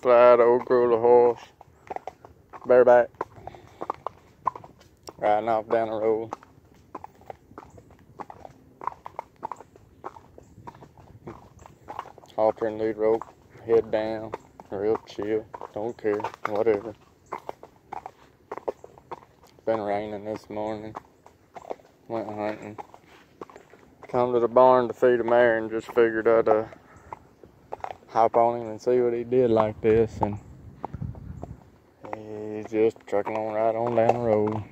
slide old grulla horse. Bareback. Riding off down the road. Halter and lead rope, head down, real chill, don't care, whatever. Been raining this morning. Went hunting. Come to the barn to feed a mare and just figured I'd uh, hop on him and see what he did like this and he's just trucking on right on down the road.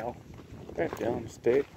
Ow. That dumb stick.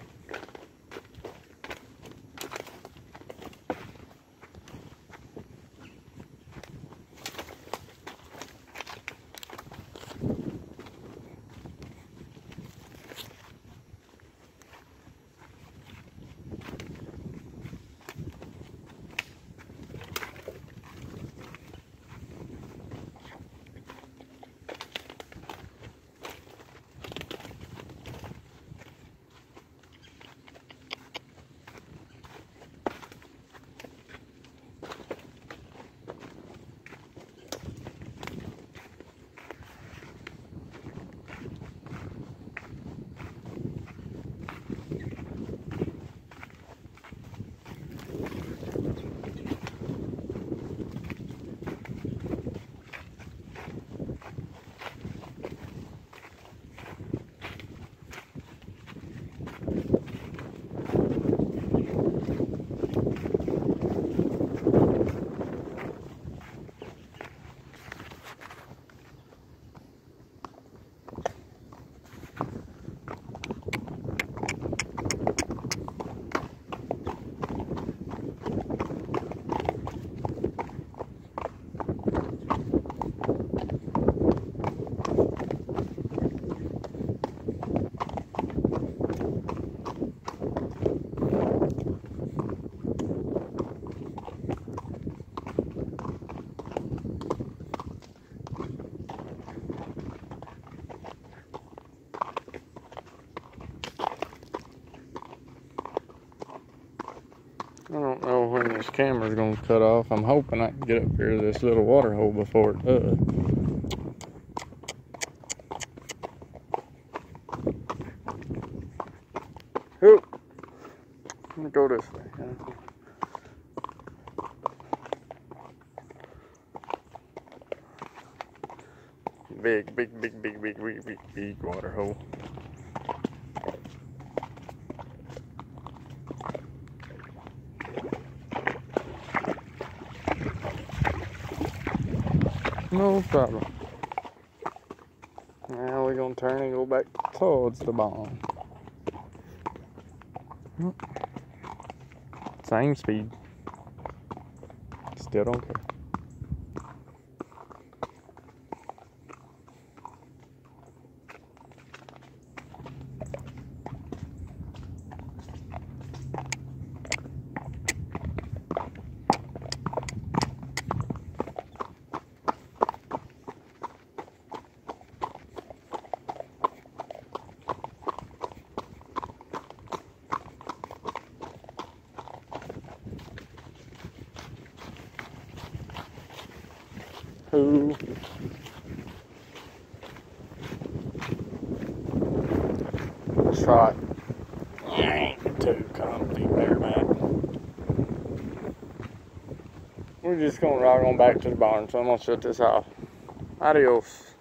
I don't know when this camera's gonna cut off. I'm hoping I can get up here to this little water hole before it does. Oop. I'm gonna go this way. Big, big, big, big, big, big, big, big water hole. No problem. Now we're gonna turn and go back towards the barn. Same speed. Still don't care. Who? Try. Ain't too comfy, bareback. We're just gonna ride on back to the barn, so I'm gonna shut this off. Adios.